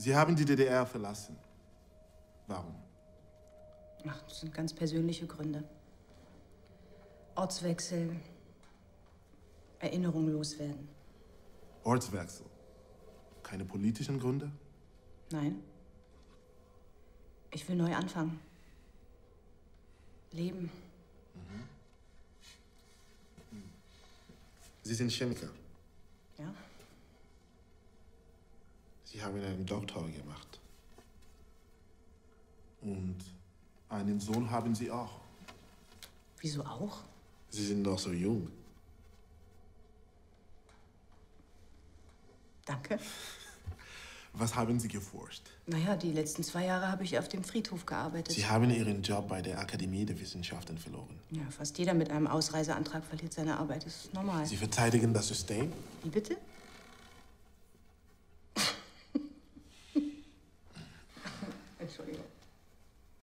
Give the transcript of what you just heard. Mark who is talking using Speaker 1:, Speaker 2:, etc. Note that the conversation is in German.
Speaker 1: Sie haben die DDR verlassen. Warum?
Speaker 2: Ach, das sind ganz persönliche Gründe. Ortswechsel, Erinnerung loswerden.
Speaker 1: Ortswechsel. Keine politischen Gründe?
Speaker 2: Nein. Ich will neu anfangen. Leben.
Speaker 1: Sie sind Chemiker.
Speaker 2: Ja?
Speaker 1: Sie haben einen Doktor gemacht. Und einen Sohn haben Sie auch.
Speaker 2: Wieso auch?
Speaker 1: Sie sind noch so jung.
Speaker 2: Danke.
Speaker 1: Was haben Sie geforscht?
Speaker 2: Naja, die letzten zwei Jahre habe ich auf dem Friedhof gearbeitet.
Speaker 1: Sie haben Ihren Job bei der Akademie der Wissenschaften verloren.
Speaker 2: Ja, fast jeder mit einem Ausreiseantrag verliert seine Arbeit. Das ist normal.
Speaker 1: Sie verteidigen das System?
Speaker 2: Wie bitte? 手游